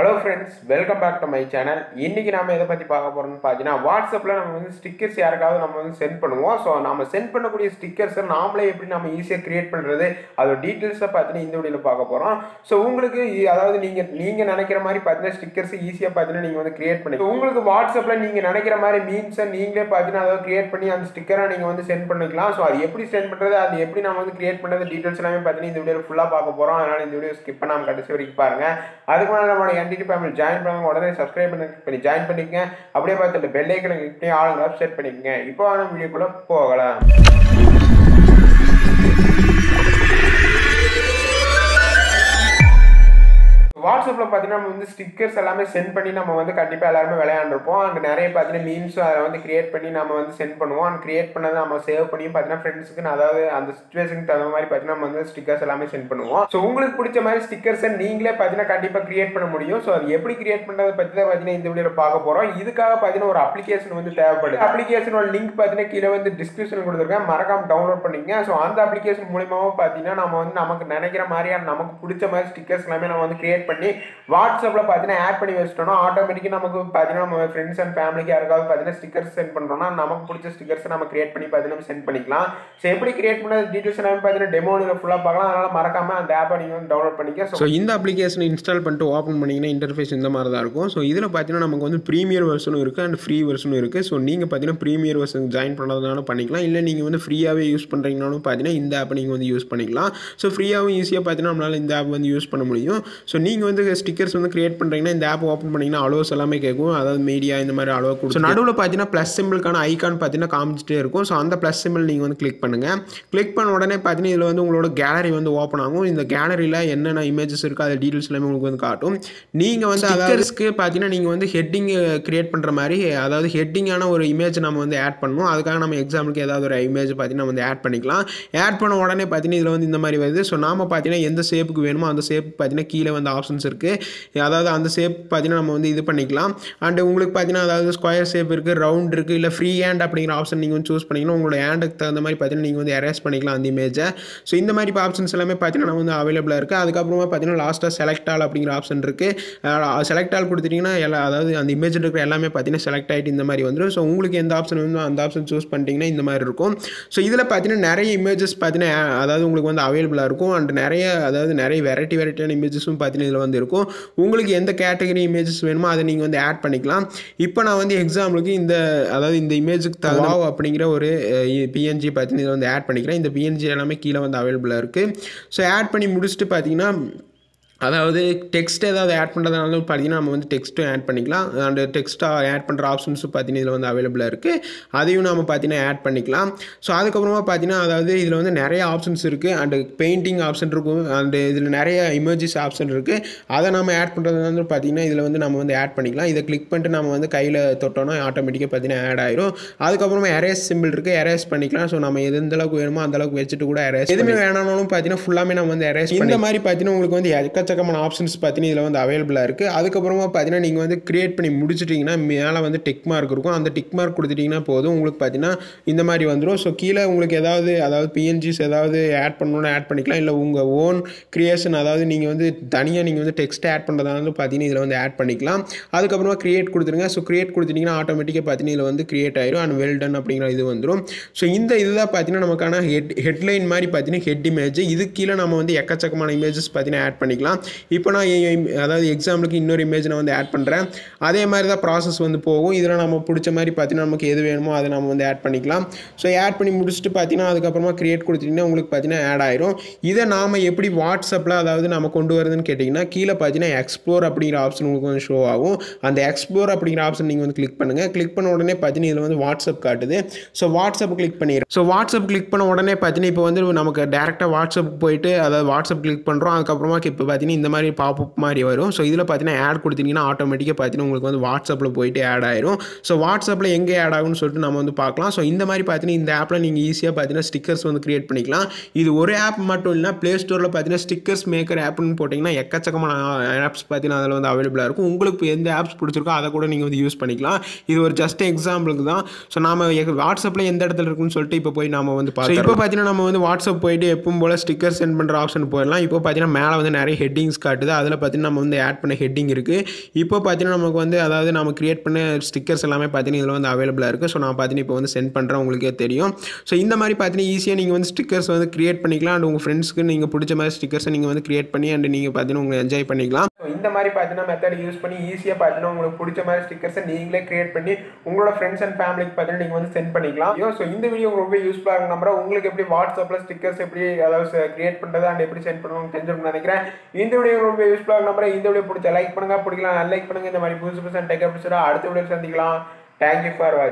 Hello friends welcome back to my channel இன்றைக்கி நம்ம எதை பற்றி பார்க்க போகிறோம்னு பார்த்தீங்கன்னா வாட்ஸ்அப்பில் நம்ம வந்து ஸ்டிக்கர்ஸ் யாருக்காவது நம்ம வந்து சென்ட் பண்ணுவோம். ஸோ நம்ம சென்ட் பண்ணக்கூடிய ஸ்டிக்கர்ஸை நாமளே எப்படி நம்ம ஈஸியாக க்ரியேட் பண்ணுறது அதோட டீட்டெயில்ஸை பார்த்தீங்கன்னா இந்த வீடியோவில் பார்க்க போகிறோம் ஸோ உங்களுக்கு அதாவது நீங்கள் நீங்கள் நினைக்கிற மாதிரி பார்த்தீங்கன்னா ஸ்டிக்கர்ஸ் ஈஸியாக பார்த்தீங்கன்னா நீங்கள் வந்து க்ரியேட் பண்ணி உங்களுக்கு வாட்ஸ்அப்பில் நீங்கள் நினைக்கிற மாதிரி மீன்ஸை நீங்களே பார்த்தீங்கன்னா அதாவது க்ரியேட் பண்ணி அந்த ஸ்டிக்கரை நீங்கள் வந்து சென்ட் பண்ணிக்கலாம். ஸோ அது எப்படி சென்ட் பண்ணுறது அது எப்படி நம்ம வந்து கிரியேட் பண்ணுறது டீட்டெயில்ஸ் எல்லாமே பார்த்தீங்கன்னா இந்த வீடியோவில் ஃபுல்லாக பார்க்க போகிறோம் அதனால் இந்த வீடியோ ஸ்கிப் பண்ணாமல் கடைசி வரைக்கும் பாருங்கள் அதுக்கு மேலே நம்மளோட என்டிடி ஃபேமிலி ஜாயின் பண்ணுங்க உடனே சப்ஸ்கிரைப் பண்ணி பண்ணி ஜாயின் பண்ணிக்கங்க. அப்படியே பார்த்துட்டு பெல் ஐக்கனை கிளிக் பண்ணி ஆளுங்க செட் பண்ணிக்கங்க. இப்போ நம்ம வீடியோக்குள்ளே போகலாம். வாட்ஸ்அப்பில் பார்த்தீங்கன்னா நம்ம வந்து ஸ்டிக்கர்ஸ் எல்லாமே சென்ட் பண்ணி நம்ம வந்து கண்டிப்பாக எல்லாருமே விளையாண்டுருப்போம். அங்கே நிறைய பார்த்தீங்கன்னா மீம்ஸும் அதை வந்து கிரியேட் பண்ணி நம்ம வந்து சென்ட் பண்ணுவோம். அண்ட் கிரியேட் பண்ணதை நம்ம சேவ் பண்ணியும் பார்த்தீங்கன்னா ஃப்ரெண்ட்ஸுக்கு அதாவது அந்த சுச்சுவேஷனுக்கு தகுந்த மாதிரி பார்த்தீங்கன்னா நம்ம வந்து ஸ்டிக்கர்ஸ் எல்லாமே சென்ட் பண்ணுவோம். ஸோ உங்களுக்கு பிடிச்ச மாதிரி ஸ்டிக்கர்ஸை நீங்களே பார்த்தீங்கன்னா கண்டிப்பாக கிரியேட் பண்ண முடியும். ஸோ அது எப்படி கிரியேட் பண்ணுறது பற்றி தான் பார்த்தீங்கன்னா இந்த வீடியோவில் பார்க்க போகிறோம் இதுக்காக பார்த்தீங்கன்னா ஒரு அப்ளிகேஷன் வந்து தேவைப்படுது. அப்ளிகேஷனோட லிங்க் பார்த்தீங்கன்னா கீழே வந்து டிஸ்கிரிப்ஷன் கொடுத்துருக்கேன். மறக்காம டவுன்லோட் பண்ணிக்கங்க. ஸோ அந்த அப்ளிகேஷன் மூலியமாக பார்த்தீங்கன்னா நம்ம வந்து நமக்கு நினைக்கிற மாதிரியான நமக்கு பிடிச்ச மாதிரி ஸ்டிக்கர்ஸ் எல்லாமே நம்ம வந்து கிரியேட் பண்ணி வாட்ஸ்அப்பில் பார்த்தீங்கன்னா ஆட் பண்ணி வச்சிட்டோம்னா ஆட்டோமேட்டிக்காக நமக்கு பார்த்தீங்கன்னா நம்ம ஃப்ரெண்ட்ஸ் அண்ட் ஃபேமிலிக்கு யாருக்காவது பார்த்தீங்கன்னா ஸ்டிக்கர்ஸ் சென்ட் பண்ணுறோம்னா நமக்கு பிடிச்ச ஸ்டிக்கர்ஸ் நம்ம கிரியேட் பண்ணி பார்த்தீங்கன்னா சென்ட் பண்ணிக்கலாம். ஸோ எப்படி கிரியேட் பண்ண டீட்டெயில்ஸ் எல்லாமே பார்த்தீங்கன்னா டெமோ நீங்கள் ஃபுல்லாக பார்க்கலாம். அதனால் மறக்காமல் அந்த ஆப்பை நீங்கள் வந்து டவுன்லோட் பண்ணிக்க ஸோ இந்த அப்ளிகேஷனை இன்ஸ்டால் பண்ணிட்டு ஓப்பன் பண்ணிங்கன்னா இன்டர்ஃபேஸ் இந்த மாதிரி தான் இருக்கும். ஸோ இதில் பார்த்தீங்கன்னா நமக்கு வந்து ப்ரீமியர் வெர்ஷனும் இருக்குது அண்ட் ஃப்ரீ வெர்ஷனும் இருக்குது ஸோ நீங்கள் பார்த்தீங்கன்னா ப்ரீமியர் வெர்ஷன் ஜாயின் பண்ணதுனாலும் பண்ணிக்கலாம். இல்லை நீங்கள் வந்து ஃப்ரீயாகவே யூஸ் பண்ணுறீங்கனாலும் பார்த்தீங்கன்னா இந்த ஆப்பை நீங்கள் வந்து யூஸ் பண்ணிக்கலாம். ஸோ ஃப்ரீயாகவும் ஈஸியாக பார்த்தீங்கன்னா நம்மளால் இந்த ஆப் வந்து யூஸ் பண்ண முடியும். ஸோ நீங்கள் வந்து ஸ்டிக்கர்ஸ் வந்து கிரியேட் பண்ணுறீங்கன்னா இந்த ஆப் ஓப்பன் பண்ணிங்கன்னா அலோஸ் எல்லாமே கேட்கும். அதாவது மீடியா இந்த மாதிரி அலோ கொடுக்கும் நடுவில் பார்த்தீங்கன்னா ப்ளஸ் சிம்பிளுக்கான ஐகான் பார்த்தீங்கன்னா காமிச்சிட்டே இருக்கும். ஸோ அந்த ப்ளஸ் சிம்பிள் நீங்கள் வந்து கிளிக் பண்ணுங்கள் கிளிக் பண்ண உடனே பார்த்தீங்கன்னா இதில் வந்து உங்களோட கேலரி வந்து ஓப்பன் ஆகும். இந்த கேலரியில் என்னென்ன இமேஜஸ் இருக்குது அது டீட்டெயில்ஸ் எல்லாமே உங்களுக்கு வந்து காட்டும். நீங்கள் வந்து ஸ்டிக்கர்ஸ்க்கு பார்த்தீங்கன்னா நீங்கள் வந்து ஹெட்டிங் கிரியேட் பண்ணுற மாதிரி அதாவது ஹெட்டிங்கான ஒரு இமேஜ் நம்ம வந்து ஆட் பண்ணணும். அதுக்காக நம்ம எக்ஸாம்பிளுக்கு ஏதாவது ஒரு இமேஜ் பார்த்தீங்கன்னா வந்து ஆட் பண்ணிக்கலாம். ஆட் பண்ண உடனே பார்த்தீங்கன்னா இதில் வந்து இந்த மாதிரி வருது. ஸோ நாம பார்த்தீங்கன்னா எந்த ஷேப்புக்கு வேணுமோ அந்த ஷேப் பார்த்தீங்கன்னா கீழே வந்து ஆப்ஷன்ஸ் இருக்குது அதாவது அந்த ஷேப் பார்த்தீங்கன்னா நம்ம வந்து இது பண்ணிக்கலாம். அண்டு உங்களுக்கு பார்த்தீங்கன்னா அதாவது ஸ்கொயர் ஷேப் இருக்குது ரவுண்ட் இருக்குது இல்லை ஃப்ரீ ஹேண்ட் அப்படிங்கிற ஆப்ஷன் நீங்கள் வந்து சூஸ் பண்ணிங்கன்னா உங்களோட ஹேண்டுக்கு தகுந்த மாதிரி பார்த்தீங்கன்னா நீங்கள் வந்து எரேஸ் பண்ணிக்கலாம் அந்த இமேஜை ஸோ இந்த மாதிரி ஆப்ஷன்ஸ் எல்லாமே பார்த்தீங்கன்னா நம்ம வந்து அவைலபிளாக இருக்குது அதுக்கப்புறமா பார்த்தீங்கன்னா லாஸ்ட்டாக செலக்ட் ஆல் அப்படிங்கிற ஆப்ஷன் இருக்குது செலக்ட் ஆல் கொடுத்துட்டிங்கன்னா எல்லா அதாவது அந்த இமேஜ் இருக்கிற எல்லாமே பார்த்தீங்கன்னா செலக்ட் ஆகிட்டு இந்த மாதிரி வந்துடும் ஸோ உங்களுக்கு எந்த ஆப்ஷன் வேணுமோ அந்த ஆப்ஷன் சூஸ் பண்ணிட்டீங்கன்னா இந்த மாதிரி இருக்கும். ஸோ இதில் பார்த்தீங்கன்னா நிறைய இமேஜஸ் பார்த்தீங்கன்னா அதாவது உங்களுக்கு வந்து அவைலபிளாக இருக்கும். அண்ட் நிறைய அதாவது நிறைய வெரைட்டி வெரைட்டியான இமேஜஸும் பார்த்தீங்கன்னா இதில் வந்து இருக்கும். உங்களுக்கு எந்த கேட்டகரி இமேஜஸ் வேணுமோ அதை நீங்கள் வந்து ஆட் பண்ணிக்கலாம். இப்போ நான் வந்து எக்ஸாம்பிளுக்கு இந்த அதாவது இந்த இமேஜுக்கு தகுந்த அப்படிங்கிற ஒரு பிஎன்ஜி பார்த்தீங்கன்னா இதில் வந்து ஆட் பண்ணிக்கிறேன். இந்த பிஎன்ஜி எல்லாமே கீழே வந்து அவைலபிளாக இருக்குது ஸோ ஆட் பண்ணி முடிச்சுட்டு பார்த்தீங்கன்னா அதாவது டெக்ஸ்ட் ஏதாவது ஆட் பண்ணுறதுனாலும் பார்த்தீங்கன்னா நம்ம வந்து டெக்ஸ்ட்டும் ஆட் பண்ணிக்கலாம். அண்ட் டெக்ஸ்ட்டாக ஆட் பண்ணுற ஆப்ஷன்ஸும் பார்த்தீங்கன்னா இதில் வந்து அவைலபிளாக இருக்குது அதையும் நம்ம பார்த்தீங்கன்னா ஆட் பண்ணிக்கலாம். ஸோ அதுக்கப்புறமா பார்த்தீங்கன்னா அதாவது இதில் வந்து நிறைய ஆப்ஷன்ஸ் இருக்குது அண்டு பெயிண்டிங் ஆப்ஷன் இருக்கும். அண்டு இதில் நிறைய இமேஜஸ் ஆப்ஷன் இருக்குது அதை நம்ம ஆட் பண்ணுறது வந்து பார்த்தீங்கன்னா இதில் வந்து நம்ம வந்து ஆட் பண்ணிக்கலாம். இதை கிளிக் பண்ணிட்டு நம்ம வந்து கையில் தொட்டோம்னா ஆட்டோமேட்டிக்காக பார்த்தீங்கன்னா ஆட் ஆயிரும். அதுக்கப்புறமா எரேஸ் சிம்பிள் இருக்குது எரேஸ் பண்ணிக்கலாம். ஸோ நம்ம எது எந்த அளவுக்கு வேணுமோ அந்த அளவுக்கு வச்சுட்டு கூட எரேஸ் எதுவுமே வேணாலும் பார்த்தீங்கன்னா ஃபுல்லாமே நம்ம வந்து எரேஸ் இந்த மாதிரி பார்த்தீங்கன்னா உங்களுக்கு வந்து எக்கச்சக்கமான ஆப்ஷன்ஸ் பார்த்தீங்கன்னா இதில் வந்து அவைலபிளாக இருக்குது அதுக்கப்புறமா பார்த்தீங்கன்னா நீங்கள் வந்து க்ரியேட் பண்ணி முடிச்சிட்டிங்கன்னா மேலே வந்து டிக் மார்க் இருக்கும். அந்த டிக் மார்க் கொடுத்துட்டிங்கன்னா போதும். உங்களுக்கு பார்த்தீங்கன்னா இந்த மாதிரி வந்துடும் ஸோ கீழே உங்களுக்கு ஏதாவது அதாவது பிஎன்ஜிஸ் ஏதாவது ஆட் பண்ணணும்னு ஆட் பண்ணிக்கலாம். இல்லை உங்கள் ஓன் க்ரியேஷன் அதாவது நீங்கள் வந்து தனியாக நீங்கள் வந்து டெக்ஸ்ட் ஆட் பண்ணுறதாலும் பார்த்தீங்கன்னா இதில் வந்து ஆட் பண்ணிக்கலாம். அதுக்கப்புறமா க்ரியேட் கொடுத்துருங்க ஸோ க்ரியேட் கொடுத்துட்டிங்கன்னா ஆட்டோமேட்டிக்காக பார்த்தீங்கன்னா இதில் வந்து க்ரியேட் ஆயிரும். அண்ட் வெல்டன் அப்படிங்கிற இது வந்துடும் ஸோ இந்த இதுதான் பார்த்தீங்கன்னா நமக்கான ஹெட் ஹெட்லைன் மாதிரி பார்த்தீங்கன்னா ஹெட் இமேஜ் இது கீழே நம்ம வந்து எக்கச்சக்கமான இமேஜஸ் பார்த்தீங்கன்னா ஆட் பண்ணிக்கலாம். இப்போ நான் அதாவது எக்ஸாம்பிளுக்கு இன்னொரு இமேஜ் நான் வந்து ஆட் பண்ணுறேன் அதே மாதிரி தான் ப்ராசஸ் வந்து போகும். இதில் நம்ம பிடிச்ச மாதிரி பார்த்தீங்கன்னா நமக்கு எது வேணுமோ அதை நம்ம வந்து ஆட் பண்ணிக்கலாம். ஸோ ஆட் பண்ணி முடிச்சுட்டு பார்த்தீங்கன்னா அதுக்கப்புறமா க்ரியேட் கொடுத்துட்டிங்கன்னா உங்களுக்கு பார்த்தீங்கன்னா ஆட் ஆயிரும். இதை நாம் எப்படி வாட்ஸ்அப்பில் அதாவது நம்ம கொண்டு வரதுன்னு கேட்டிங்கன்னா கீழே பார்த்தீங்கன்னா எக்ஸ்ப்ளோர் அப்படிங்கிற ஆப்ஷன் உங்களுக்கு வந்து ஷோ ஆகும். அந்த எக்ஸ்ப்ளோர் அப்படிங்கிற ஆப்ஷன் நீங்கள் வந்து கிளிக் பண்ணுங்கள் கிளிக் பண்ண உடனே பார்த்தீங்கன்னா இதில் வந்து வாட்ஸ்அப் காட்டுது. ஸோ வாட்ஸ்அப் கிளிக் பண்ணிடுறோம். ஸோ வாட்ஸ்அப் கிளிக் பண்ண உடனே பார்த்தீங்கன்னா இப்போ வந்து நமக்கு டேரெக்டாக வாட்ஸ்அப் போயிட்டு அதாவது வாட்ஸ்அப் கிளிக் பண்ணுறோம் அதுக்கப்புறமா இப்போ பார்த்தீங்கன்னா இந்த மாதிரி பாப்அப் மாதிரி வரும். ஸோ இதில் பார்த்தீங்கன்னா ஆட் கொடுத்தீங்கன்னா ஆட்டோமேட்டிக்காக பார்த்தீங்கன்னா உங்களுக்கு வந்து வாட்ஸ்அப்பில் போயிட்டு ஆட் ஆயிரும். ஸோ வாட்ஸ்அப்பில் எங்கே ஆட் ஆகும்னு சொல்லிட்டு நம்ம வந்து பார்க்கலாம். ஸோ இந்த மாதிரி பார்த்தீங்கன்னா இந்த ஆப்பில் நீங்கள் ஈஸியாக பார்த்தீங்கன்னா ஸ்டிக்கர்ஸ் வந்து கிரியேட் பண்ணிக்கலாம். இது ஒரு ஆப் மட்டும் இல்லை ப்ளே ஸ்டோரில் பார்த்தீங்கன்னா ஸ்டிக்கர்ஸ் மேக்கர் ஆப்னு போட்டிங்கன்னா எக்கச்சக்கமான ஆப்ஸ் பார்த்தீங்கன்னா அதில் வந்து அவைலபிளாக இருக்கும். உங்களுக்கு எந்த ஆப்ஸ் பிடிச்சிருக்கோ அதை கூட நீங்கள் வந்து யூஸ் பண்ணிக்கலாம். இது ஒரு ஜஸ்ட் எக்ஸாம்பிளுக்கு தான். ஸோ நாம வாட்ஸ்அப்பில் எந்த இடத்துல இருக்குன்னு சொல்லிட்டு இப்போ போய் நாம வந்து பார்க்கலாம் இப்போ பார்த்தீங்கன்னா நம்ம வந்து வாட்ஸ்அப் போயிட்டு எப்பவும் போல் ஸ்டிக்கர் சென்ட் பண்ணுற ஆப்ஷன் போயிடலாம். இப்போ பார்த்தீங்கன்னா மேலே வந்து நிறைய ஹெட் ஹெட்டிங்ஸ் காட்டுது. அதில் பார்த்தீங்கன்னா நம்ம வந்து ஆட் பண்ண ஹெட்டிங் இருக்குது இப்போ பார்த்தீங்கன்னா நமக்கு வந்து அதாவது நம்ம கிரியேட் பண்ண ஸ்டிக்கர்ஸ் எல்லாமே பார்த்தீங்கன்னா இதில் வந்து அவைலபிளாக இருக்குது ஸோ நான் பார்த்தீங்கன்னா இப்போ வந்து சென்ட் பண்ணுறேன் உங்களுக்கே தெரியும். ஸோ இந்த மாதிரி பார்த்தீங்கன்னா ஈஸியாக நீங்கள் வந்து ஸ்டிக்கர்ஸ் வந்து கிரியேட் பண்ணிக்கலாம். அண்ட் உங்கள் ஃப்ரெண்ட்ஸ்க்கு நீங்கள் பிடிச்ச மாதிரி ஸ்டிக்கர்ஸை நீங்கள் வந்து கிரியேட் பண்ணி அண்ட் நீங்கள் பார்த்தீங்கன்னா உங்களை என்ஜாய் பண்ணிக்கலாம். ஸோ இந்த மாதிரி பார்த்தீங்கன்னா மெத்தட் யூஸ் பண்ணி ஈஸியாக பார்த்தீங்கன்னா உங்களுக்கு பிடிச்ச மாதிரி ஸ்டிக்கர்ஸை நீங்களே கிரியேட் பண்ணி உங்களோட ஃப்ரெண்ட்ஸ் அண்ட் ஃபேமிலிக்கு பார்த்தீங்கன்னா நீங்கள் வந்து சென்ட் பண்ணிக்கலாம். ஐயோ ஸோ இந்த வீடியோ உங்களுக்கு ரொம்ப யூஸ்ஃபுல்லாக இருக்கும் நம்புறேன். உங்களுக்கு எப்படி வாட்ஸ்அப்பில் ஸ்டிக்கர்ஸ் எப்படி அதாவது கிரியேட் பண்ணுறது அண்ட் எப்படி சென்ட் பண்ணுவோம் தெரிஞ்சிருக்கும்னு நினைக்கிறேன். இந்த வீடியோ ரொம்ப யூஸ்ஃபுல்லாக நம்புறேன் இந்த வீடியோ பிடிச்ச லைக் பண்ணுங்க. பிடிக்கலாம் லைக் பண்ணுங்க. இந்த மாதிரி புதுசு புதுசாக டெக் எபிசோட அடுத்த வீடியோ சந்திக்கலாம். Thank you for watch